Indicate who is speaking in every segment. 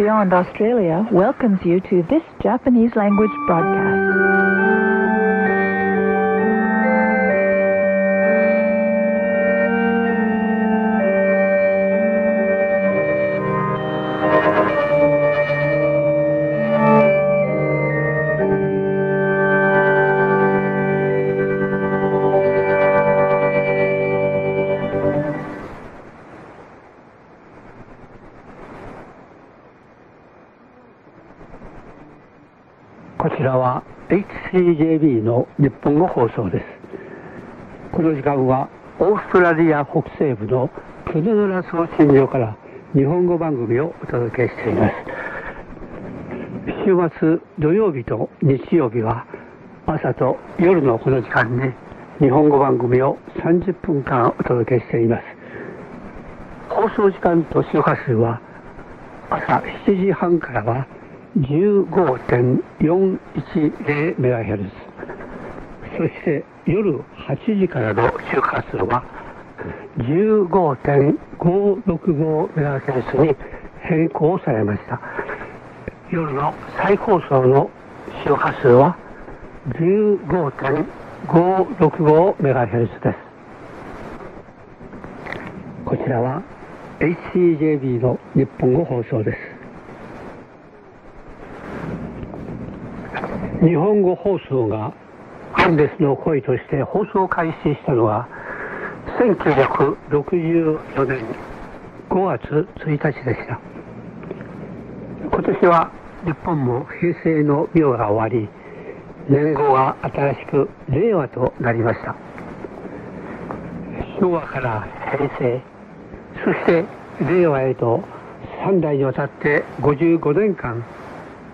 Speaker 1: Beyond Australia welcomes you to this Japanese language broadcast.
Speaker 2: CJB の日本語放送です。この時間はオーストラリア北西部のクヌヌラ送信所から日本語番組をお届けしています。週末土曜日と日曜日は朝と夜のこの時間に日本語番組を30分間お届けしています。放送時間と周波数は朝7時半からは 15.410MHz そして夜8時からの周波数は 15.565MHz に変更されました。夜の再放送の周波数は 15.565MHz です。こちらは HCJB の日本語放送です。日本語放送がアンデスの声として放送開始したのは1964年5月1日でした。今年は日本も平成の妙が終わり年号が新しく令和となりました。昭和から平成そして令和へと3代にわたって55年間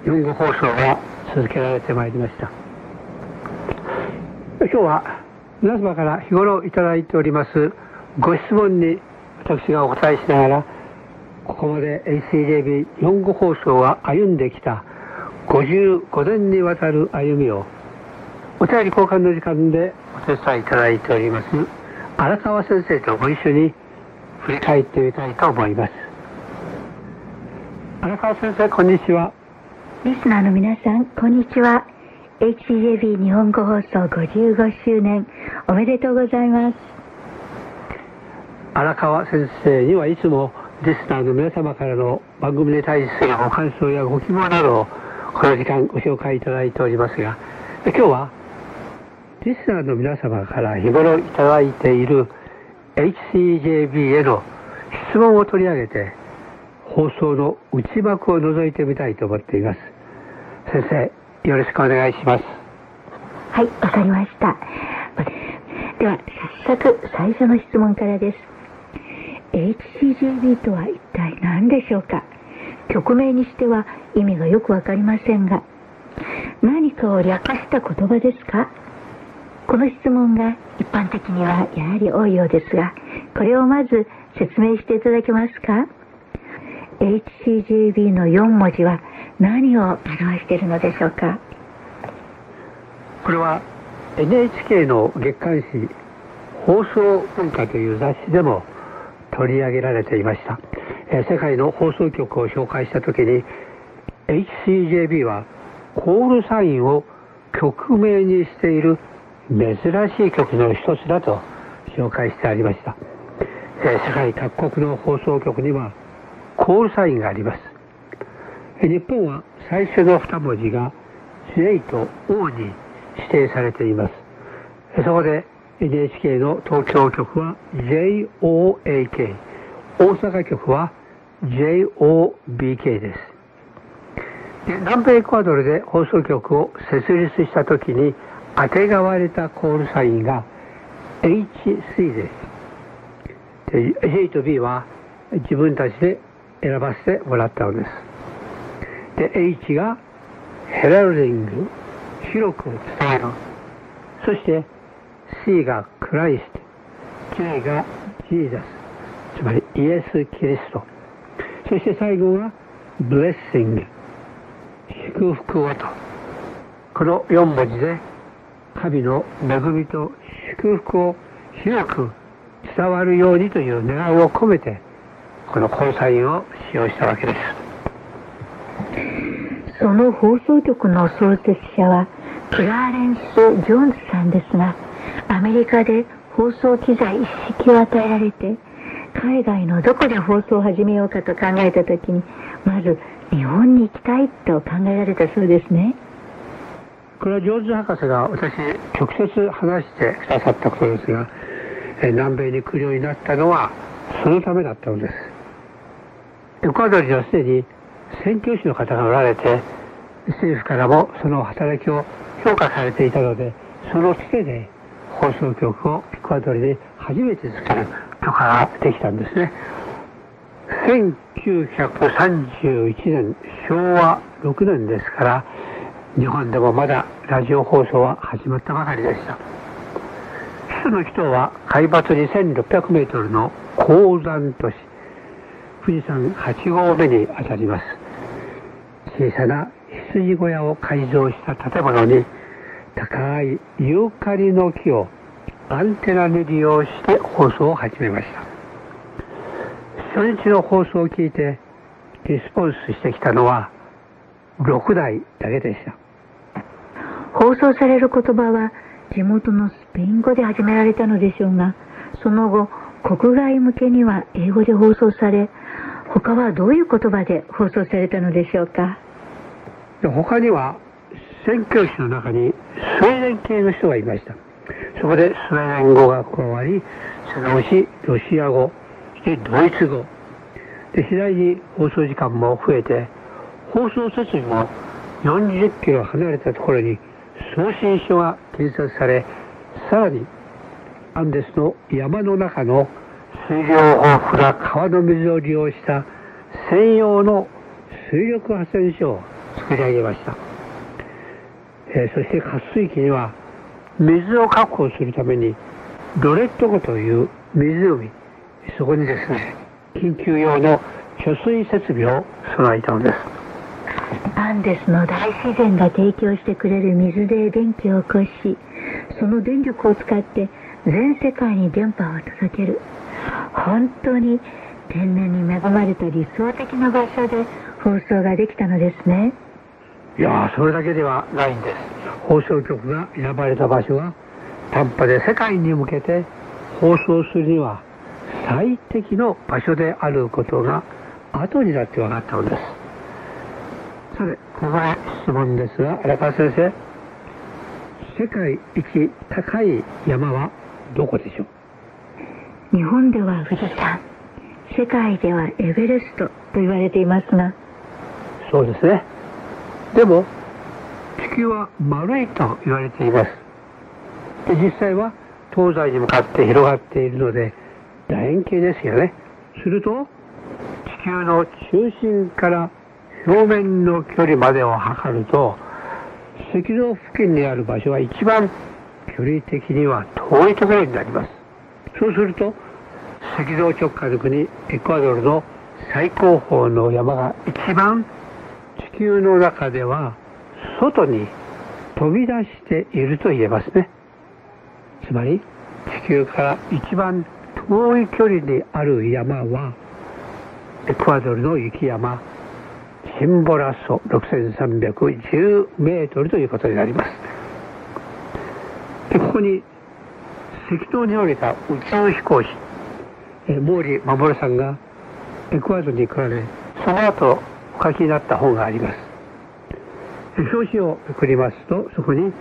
Speaker 2: 日本語放送が続けられてまいりました。今日は皆様から日頃いただいておりますご質問に私がお答えしながらここまで ACJB 日本語放送が歩んできた55年にわたる歩みをお便り交換の時間でお手伝いいただいております荒川先生とご一緒に振り返ってみたいと思います。荒川先生こんにちは。
Speaker 3: リスナーの皆さん、こんにちは。HCJB 日本語放送55周年、おめでとうございます。
Speaker 2: 荒川先生にはいつもリスナーの皆様からの番組に対するご感想やご希望などをこの時間ご紹介いただいておりますが、今日はリスナーの皆様から日頃いただいている HCJB への質問を取り上げて放送の内幕を覗いてみたいと思っています。先生、よろしくお願いします。
Speaker 3: はい、わかりました。では、早速、最初の質問からです。HCJB とは一体何でしょうか？曲名にしては意味がよくわかりませんが、何かを略した言葉ですか？この質問が一般的にはやはり多いようですが、これをまず説明していただけますか？HCJB の4文字は何を表しているのでしょうか？
Speaker 2: これは NHK の月刊誌放送文化という雑誌でも取り上げられていました、え世界の放送局を紹介した時に HCJB はコールサインを曲名にしている珍しい曲の一つだと紹介してありました、え世界各国の放送局にはコールサインがあります。日本は最初の2文字が J と O に指定されています。そこで NHK の東京局は JOAK 大阪局は JOBK です。で南米エクアドルで放送局を設立した時にあてがわれたコールサインが HC です。で J と B は自分たちで選ばせてもらったのです。で H がヘラルディング広く伝えるそして C がクライスト J がジーザスつまりイエス・キリスト。そして最後はブレッシング祝福をと。この4文字で神の恵みと祝福を広く伝わるようにという願いを込めてこの交際を使用したわけです。
Speaker 3: その放送局の創設者はクラーレンス・ジョーンズさんですがアメリカで放送機材一式を与えられて海外のどこで放送を始めようかと考えた時にまず日本に行きたいと考えられたそうですね。
Speaker 2: これはジョーンズ博士が私直接話してくださったことですが南米に来るようになったのはそのためだったのです。エクアドルにはすでに宣教師の方がおられて政府からもその働きを評価されていたのでそのつてで放送局をエクアドルで初めて作る許可ができたんですね。1931年昭和6年ですから日本でもまだラジオ放送は始まったばかりでした。首都の人は海抜2600メートルの高山都市。富士山8合目にあたります。小さな羊小屋を改造した建物に高いユーカリの木をアンテナに利用して放送を始めました初日の放送を聞いてリスポンスしてきたのは6台だけでした
Speaker 3: 放送される。言葉は地元のスペイン語で始められたのでしょうがその後国外向けには英語で放送され他はどういう言葉で放送されたのでしょうかで
Speaker 2: 他には宣教師の中にスウェーデン系の人がいました。そこでスウェーデン語が加わりそのうちロシア語そしてドイツ語。で次第に放送時間も増えて放送設備も40キロ離れたところに送信所が建設されさらにアンデスの山の中の水量豊富な川の水を利用した専用の水力発電所を作り上げました、えー、そして渇水期には水を確保するためにロレット湖という湖そこにですね緊急用の貯水設備を備えたのです。
Speaker 3: アンデスの大自然が提供してくれる水で電気を起こしその電力を使って全世界に電波を届ける。本当に天然に恵まれた理想的な場所で放送ができたのですね。
Speaker 2: いやそれだけではないんです。放送局が選ばれた場所は短波で世界に向けて放送するには最適の場所であることが後になって分かったのです。さてここで質問ですが荒川先生世界一高い山はどこでしょ
Speaker 3: う？日本では富士山世界ではエベレストと言われていますが。
Speaker 2: そうですねでも地球は丸いと言われています。で実際は東西に向かって広がっているので楕円形ですよね。すると地球の中心から表面の距離までを測ると赤道付近にある場所は一番距離的には遠いところになります。そうすると赤道直下の国エクアドルの最高峰の山が一番地球の中では外に飛び出していると言えますね。つまり地球から一番遠い距離にある山はエクアドルの雪山シンボラソ6310メートルということになります。でここに赤道に降りた宇宙飛行士毛利守さんがエクアドルに来られその後お書きになった本があります。表紙を送りますとそこに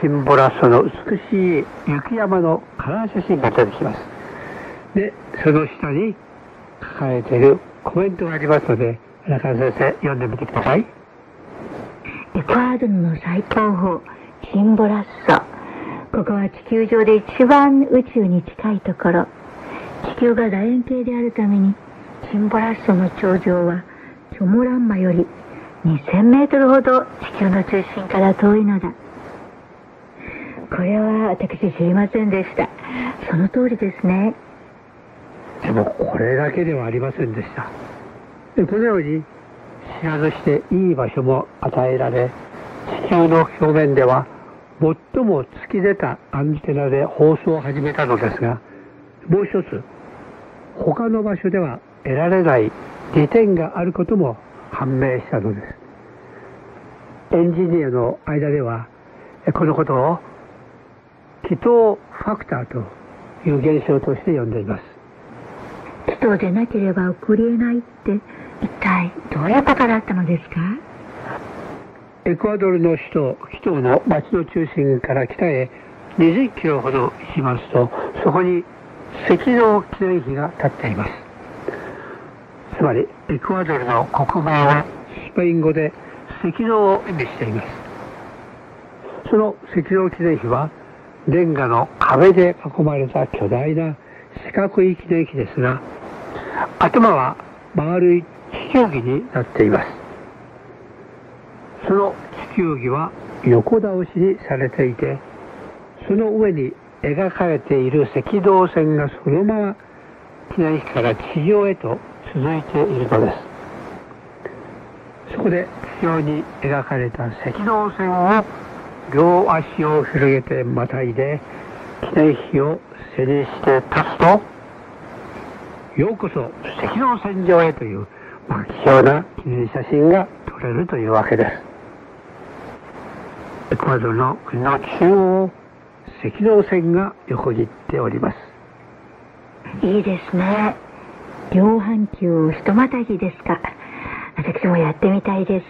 Speaker 2: シンボラソの美しい雪山のカラー写真が出てきます。でその下に書かれているコメントがありますので中野先生読んでみてください。
Speaker 3: エクアドルの最高峰シンボラッソここは地球上で一番宇宙に近いところ。地球が楕円形であるためにシンボラッソの頂上はチョモランマより2000メートルほど地球の中心から遠いのだ。これは私知りませんでした。その通りですね。
Speaker 2: でもこれだけではありませんでした。でこのように知らずしていい場所も与えられ地球の表面では最も突き出たアンテナで放送を始めたのですがもう一つ他の場所では得られない利点があることも判明したのです。エンジニアの間ではこのことを気筒ファクターという現象として呼んでいます。
Speaker 3: 気筒でなければ起こりえないって一体どういうことだったのですか？
Speaker 2: エクアドルの首都キトーの町の中心から北へ20キロほど行きますとそこに赤道記念碑が立っています。つまりエクアドルの国名はスペイン語で赤道を意味しています。その赤道記念碑はレンガの壁で囲まれた巨大な四角い記念碑ですが頭は丸い地球儀になっています。その地球儀は横倒しにされていてその上に描かれている赤道線がそのまま記念碑から地上へと続いているのです。そこで地上に描かれた赤道線を両足を広げてまたいで記念碑を背にして立つとようこそ赤道線上へという、まあ、貴重な記念写真が撮れるというわけです。エクアドルの国の中央を赤道線が横切っております。
Speaker 3: いいですね。両半球ひとまたぎですか。私もやってみたいです。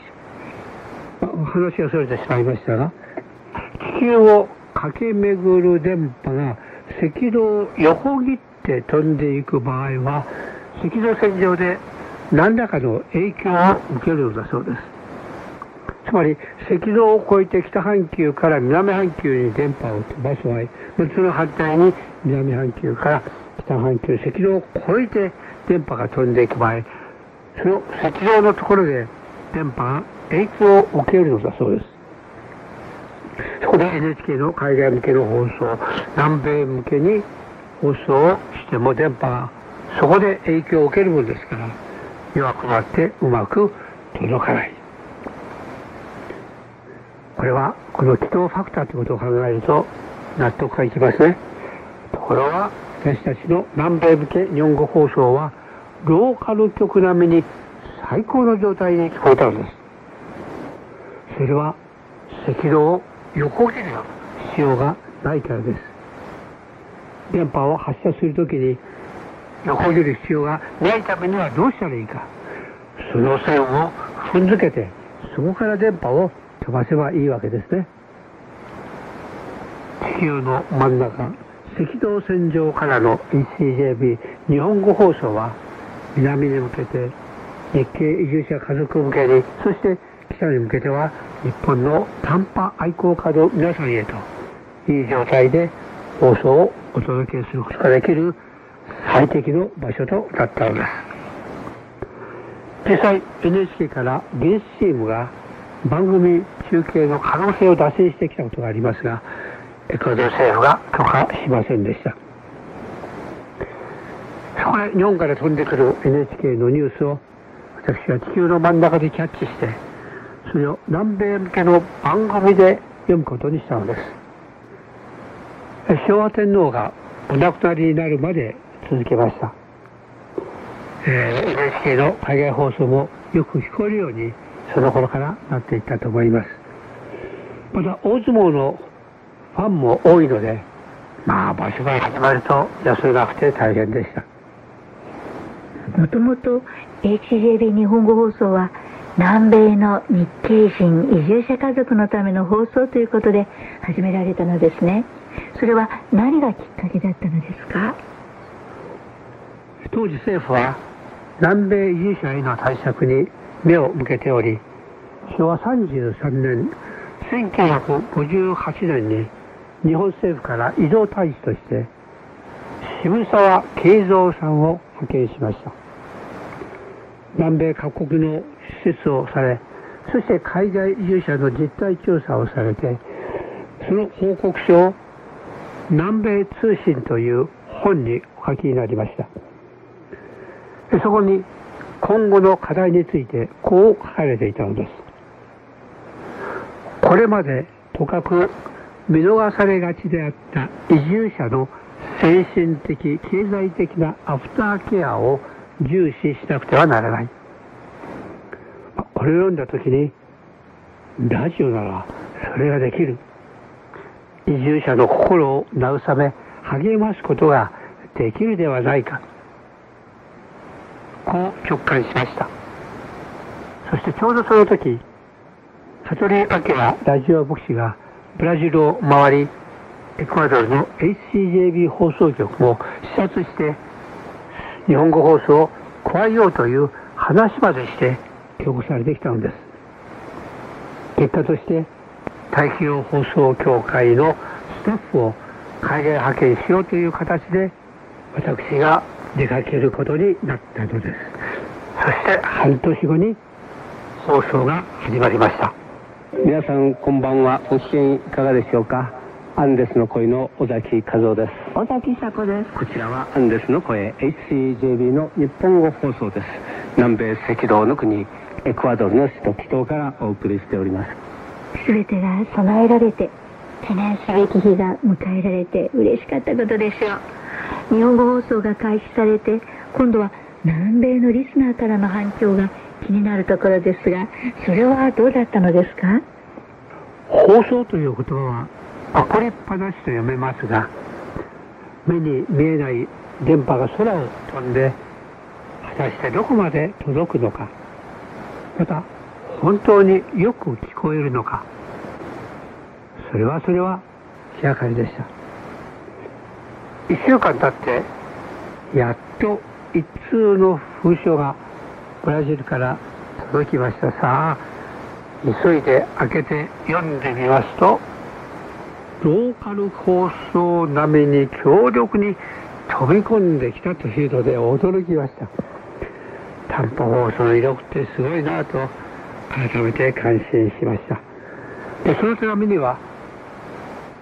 Speaker 2: 話がそれてしまいましたが地球を駆け巡る電波が赤道を横切って飛んでいく場合は赤道線上で何らかの影響を受けるのだそうです。つまり赤道を越えて北半球から南半球に電波を飛ばす場合その反対に南半球から北半球赤道を越えて電波が飛んでいく場合その赤道のところで電波が影響を受けるのだそうです。そこで NHK の海外向けの放送南米向けに放送をしても電波がそこで影響を受けるものですから弱くなってうまく届かない。これはこの気筒ファクターということを考えると納得がいきますね。ところが私たちの南米向け日本語放送はローカル局並みに最高の状態に聞こえたのです。それは赤道を横切る必要がないからです。電波を発射す。るときに横切る必要がないためにはどうしたらいいかその線を踏んづけてそこから電波を飛ばせばいいわけです。ね地球の真ん中赤道線上からの ECJB 日本語放送は南に向けて日系移住者家族向けにそして北に向けては日本の短波愛好家の皆さんへといい状態で放送をお届けすることができる最適の場所となったのです。実際 NHK から技術チームが番組中継の可能性を打診してきたことがありますがエクアドル政府が許可しませんでした。そこで日本から飛んでくる NHK のニュースを私は地球の真ん中でキャッチしてそれを南米向けの番組で読むことにしたのです。昭和天皇がお亡くなりになるまで続けました、えー、NHK の海外放送もよく聞こえるようにその頃からなっていったと思います。また大相撲のファンも多いのでまあ場所が始まると休めなくて大変でした。
Speaker 3: もともと HJB 日本語放送は南米の日系人移住者家族のための放送ということで始められたのですね。それは何がきっかけだったのですか？
Speaker 2: 当時政府は南米移住者への対策に目を向けており昭和33年1958年に日本政府から移動大使として渋沢慶三さんを派遣しました。南米各国の施設をされそして海外移住者の実態調査をされてその報告書を南米通信という本にお書きになりました。そこに今後の課題についてこう書かれていたのです。これまでとかく見逃されがちであった移住者の精神的経済的なアフターケアを重視しなくてはならない。これを読んだ時にラジオならそれができる。移住者の心を慰め励ますことができるではないか。こう直感しました。そしてちょうどその時悟り明ラジオ牧師がブラジルを回りエクアドルの HCJB 放送局を視察して日本語放送を加えようという話までして強行されてきたのです。結果として太平洋放送協会のスタッフを海外派遣しようという形で私が出かけることになったのです。そして半年後に放送が始まりました。
Speaker 4: 皆さんこんばんは。ご機嫌いかがでしょうか？アンデスの声の尾崎和夫です。
Speaker 3: 尾崎佐子です。
Speaker 4: こちらはアンデスの声 HCJB の日本語放送です。南米赤道の国エクアドルの首都キトからお送りしております。
Speaker 3: 全てが備えられて記念すべき日が迎えられて嬉しかったことでしょう日本語放送が開始されて今度は南米のリスナーからの反響が気になるところですがそれはどうだったのですか？
Speaker 2: 放送という言葉はあこれっぱなしと読めますが目に見えない電波が空を飛んで果たしてどこまで届くのかまた本当によく聞こえるのかそれはそれは気がかりでした。1週間経ってやっと一通の封書がブラジルから届きました。さあ急いで開けて読んでみますとローカル放送並みに強力に飛び込んできたというので驚きました。短波放送の威力ってすごいなと改めて感心しました。でその手紙には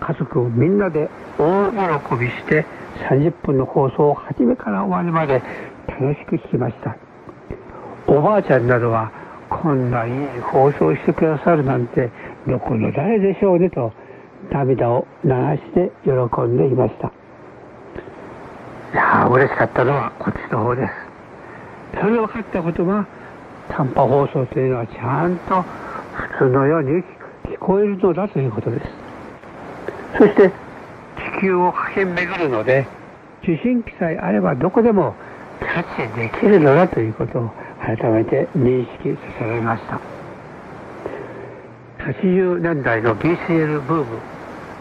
Speaker 2: 家族みんなで大喜びして30分の放送を初めから終わりまで楽しく聞きました。おばあちゃんなどはこんないい放送してくださるなんてどこの誰でしょうねと涙を流して喜んでいました。いや嬉しかったのはこっちの方です。それで分かったことは短波放送というのはちゃんと普通のように聞こえるのだということです。そして地球を駆け巡るので受信機さえあればどこでもキャッチできるのだということを改めて認識させられました。80年代の BCL ブーム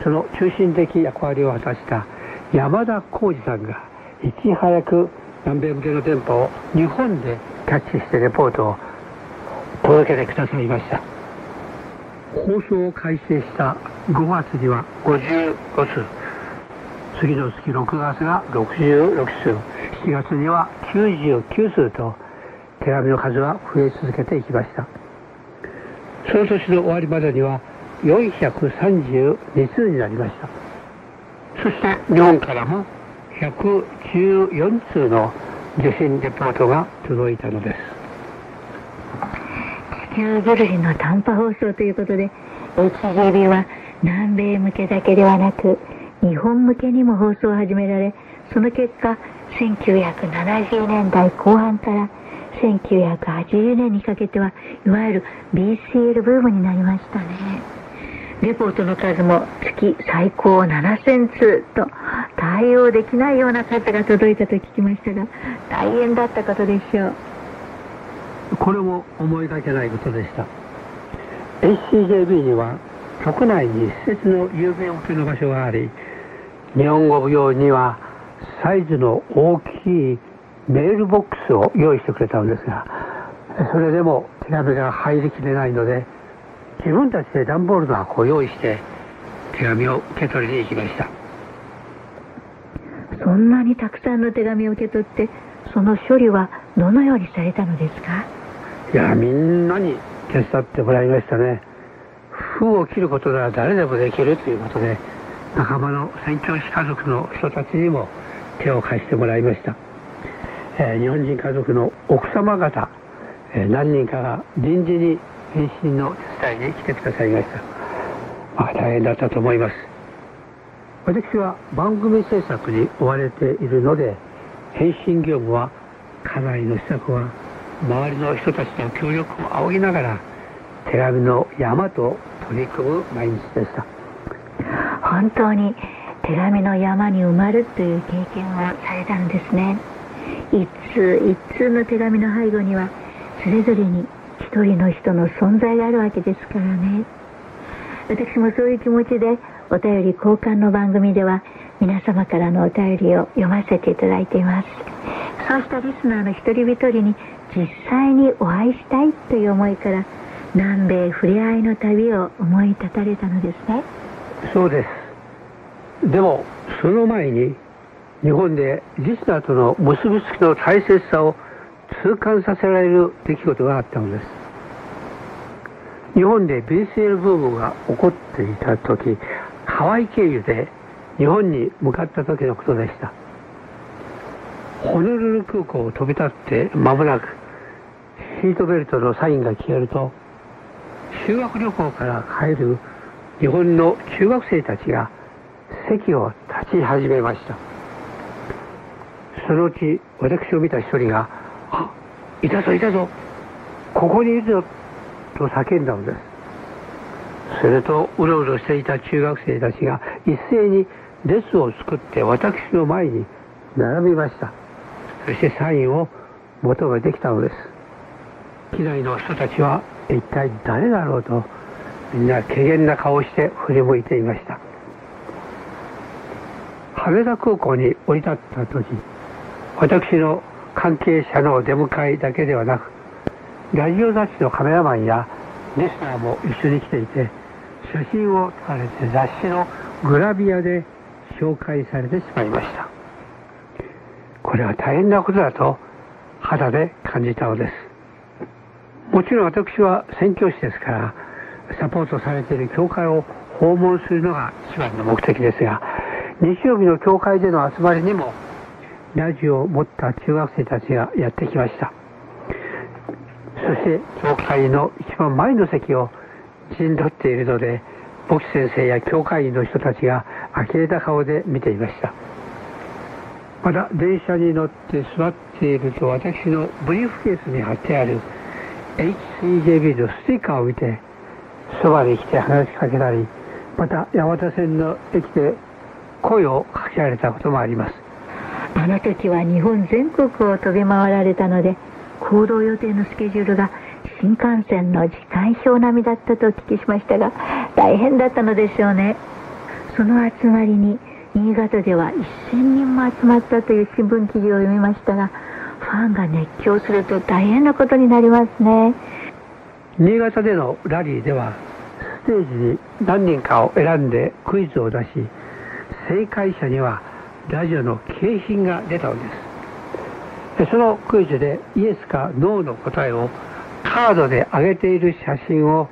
Speaker 2: その中心的役割を果たした山田浩二さんがいち早く南米向けの電波を日本でキャッチしてレポートを届けてくださいました。放送を開始した5月には55数次の月6月が66数7月には99数と手紙の数は増え続けていきました。その年の終わりまでには432通になりました。そして日本からも114通の受信レポートが届いたのです。
Speaker 3: 地球ぐるりの短波放送ということで HGB は南米向けだけではなく日本向けにも放送を始められその結果1970年代後半から1980年にかけてはいわゆる BCL ブームになりましたね。レポートの数も月最高7000通と対応できないような数が届いたと聞きましたが大変だったことでしょう。
Speaker 2: これも思いがけないことでした。HCJB には国内に施設の郵便受けの場所があり日本語舞踊にはサイズの大きいメールボックスを用意してくれたのですがそれでも手紙が入りきれないので自分たちで段ボールの箱を用意して手紙を受け取りに行きました。
Speaker 3: そんなにたくさんの手紙を受け取ってその処理はどのようにされたのですか？
Speaker 2: いやみんなに手伝ってもらいましたね。封を切ることなら誰でもできるということで仲間の宣教師家族の人たちにも手を貸してもらいました、え、日本人家族の奥様方、え、何人かが臨時に返信の手伝いに来てくださいました、まあ、大変だったと思います。私は番組制作に追われているので返信業務は家内の施策は周りの人たちの協力を仰ぎながら手紙の山と取り組む毎日でした。
Speaker 3: 本当に手紙の山に埋まるという経験をされたんですね。一通一通の手紙の背後にはそれぞれに一人の人の存在があるわけですからね。私もそういう気持ちでお便り交換の番組では皆様からのお便りを読ませていただいています。そうしたリスナーの一人一人に実際にお会いしたいという思いから南米ふれあいの旅を思い立たれたのですね。
Speaker 2: そうです。でもその前に日本でリスナーとの結びつきの大切さを痛感させられる出来事があったのです。日本で BCL ブームが起こっていた時ハワイ経由で日本に向かった時のことでした。ホノルル空港を飛び立って間もなくシートベルトのサインが消えると修学旅行から帰る日本の中学生たちが席を立ち始めました。そのうち私を見た一人が「あいたぞいたぞ。ここにいるぞ」と叫んだのです。するとうろうろしていた中学生たちが一斉に列を作って私の前に並びました。そしてサインを求めてきたのです。機内の人たちは一体誰だろう？とみんな軽減な顔をして振り向いていました。羽田空港に降り立った時私の関係者の出迎えだけではなくラジオ雑誌のカメラマンやリスナーも一緒に来ていて写真を撮られて雑誌のグラビアで紹介されてしまいました。これは大変なことだと肌で感じたのです。もちろん私は宣教師ですからサポートされている教会を訪問するのが一番の目的ですが日曜日の教会での集まりにもラジオを持った中学生たちがやってきました。そして教会の一番前の席を陣取っているので牧師先生や教会員の人たちが呆れた顔で見ていました。また電車に乗って座っていると私のブリーフケースに貼ってある HCJB のステッカーを見てそばに来て話しかけたりまた山手線の駅で声をかけられたこともあります。
Speaker 3: あの時は日本全国を飛び回られたので行動予定のスケジュールが新幹線の時間表並みだったとお聞きしましたが大変だったのでしょうね。その集まりに新潟では1000人も集まったという新聞記事を読みましたがファンが熱狂すると大変なことになりますね。
Speaker 2: 新潟でのラリーではステージに何人かを選んでクイズを出し正解者にはラジオの景品が出たのです。そのクイズでイエスかノーの答えをカードで上げている写真を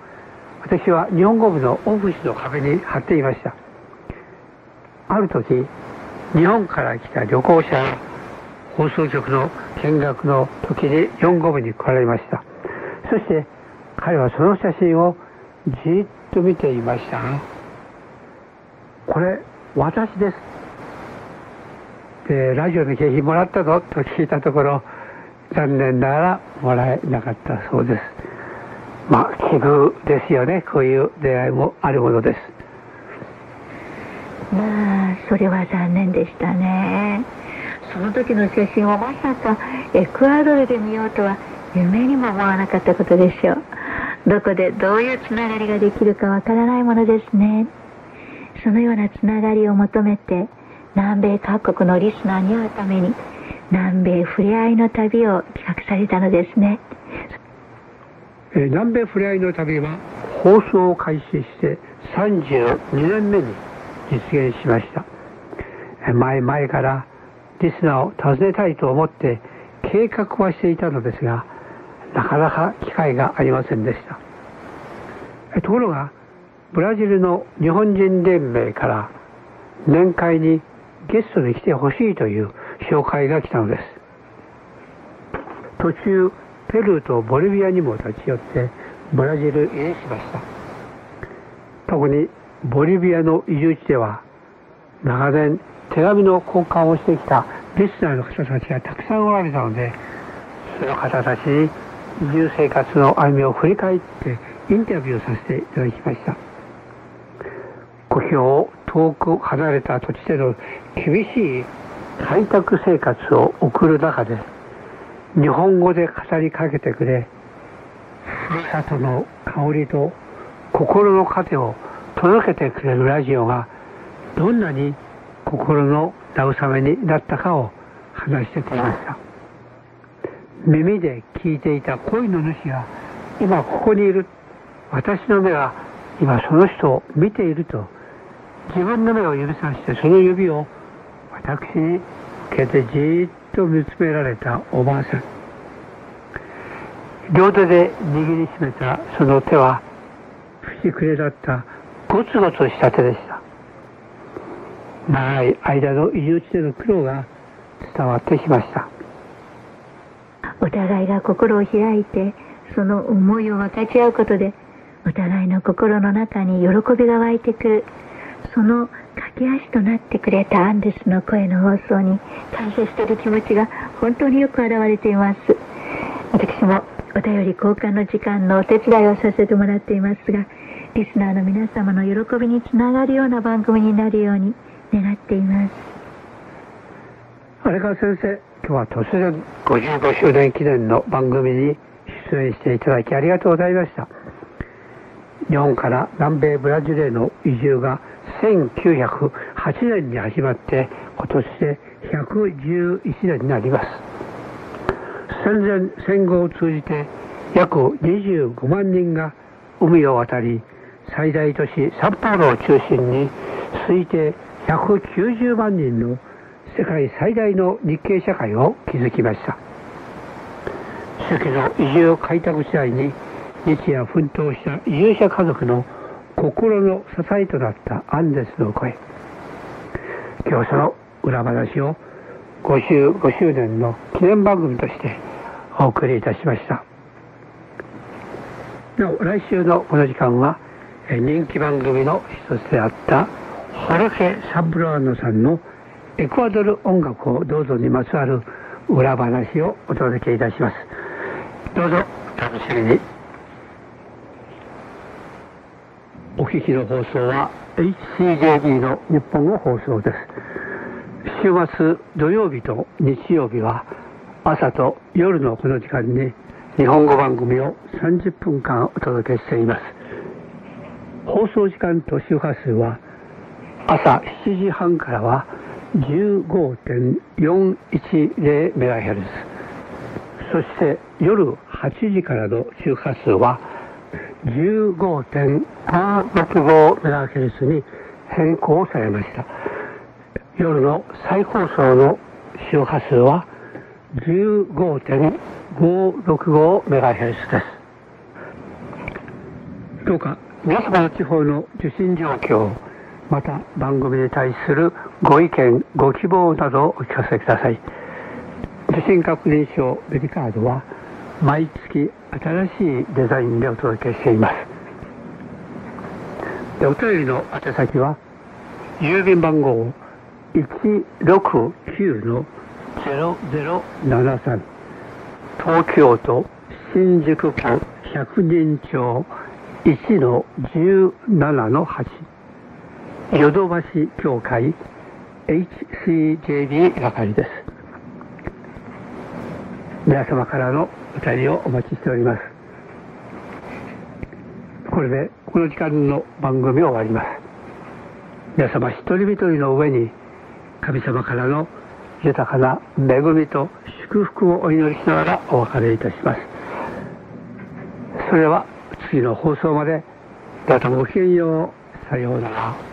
Speaker 2: 私は日本語部のオフィスの壁に貼っていました。ある時日本から来た旅行者が放送局の見学の時に4号部に来られました。そして彼はその写真をじっと見ていました。これ私ですでラジオの景品もらったぞと聞いたところ残念ながらもらえなかったそうです。まあ奇遇ですよね。こういう出会いもあるものです。
Speaker 3: まあそれは残念でしたね。その時の写真をまさかエクアドルで見ようとは夢にも思わなかったことでしょう。どこでどういうつながりができるかわからないものですね。そのようなつながりを求めて南米各国のリスナーに会うために南米ふれあいの旅を企画されたのですね。
Speaker 2: 南米ふれあいの旅は放送を開始して32年目に実現しました。前々からリスナーを訪ねたいと思って計画はしていたのですがなかなか機会がありませんでした。ところがブラジルの日本人連盟から年会にゲストに来てほしいという紹介が来たのです。途中ペルーとボリビアにも立ち寄ってブラジル入りしました。特にボリビアの移住地では長年手紙の交換をしてきたリスナーの方たちがたくさんおられたのでその方たちに移住生活の歩みを振り返ってインタビューさせていただきました。故郷遠く離れた土地での厳しい開拓生活を送る中で日本語で語りかけてくれふるさとの香りと心の糧を届けてくれるラジオがどんなに心の慰めになったかを話してくれました。耳で聞いていた恋の主が今ここにいる。私の目は今その人を見ていると自分の目を指さしてその指を私に向けてじーっと見つめられたおばあさん。両手で握りしめたその手は節くれだったゴツゴツした手でした。長い間の移住地での苦労が伝わってきました。
Speaker 3: お互いが心を開いてその思いを分かち合うことでお互いの心の中に喜びが湧いてくる。その駆け足となってくれたアンデスの声の放送に感謝している気持ちが本当によく表れています。私もお便り交換の時間のお手伝いをさせてもらっていますがリスナーの皆様の喜びにつながるような番組になるように願っています。
Speaker 2: 荒川先生今日は突然55周年記念の番組に出演していただきありがとうございました。日本から南米ブラジルへの移住が1908年に始まって今年で111年になります。戦前戦後を通じて約25万人が海を渡り最大都市サンパウロを中心に推定190万人の世界最大の日系社会を築きました。初期の移住開拓時代に日夜奮闘した移住者家族の心の支えとなったアンデスの声。今日その裏話を5周5周年の記念番組としてお送りいたしました。なお来週のこの時間は人気番組の一つであったホルヘ・サンブロアノさんのエクアドル音楽をどうぞにまつわる裏話をお届けいたします。どうぞ楽しみに。お聞きの放送は HCJB の日本語放送です。週末土曜日と日曜日は朝と夜のこの時間に日本語番組を30分間お届けしています。放送時間と周波数は朝7時半からは 15.410MHz そして夜8時からの周波数は 15.565MHz に変更されました。夜の再放送の周波数は 15.565MHz です。どうか皆様の地方の受信状況また番組に対するご意見ご希望などをお聞かせください。受信確認証ベビカードは毎月新しいデザインでお届けしています。でお便りの宛先は郵便番号169の0073東京都新宿区百人町1の17の8ヨドバシ協会 HCJB 係です。皆様からの便りをお待ちしております。これでこの時間の番組を終わります。皆様一人一人の上に神様からの豊かな恵みと祝福をお祈りしながらお別れいたします。それでは次の放送までどうぞごきげんよう。さようなら。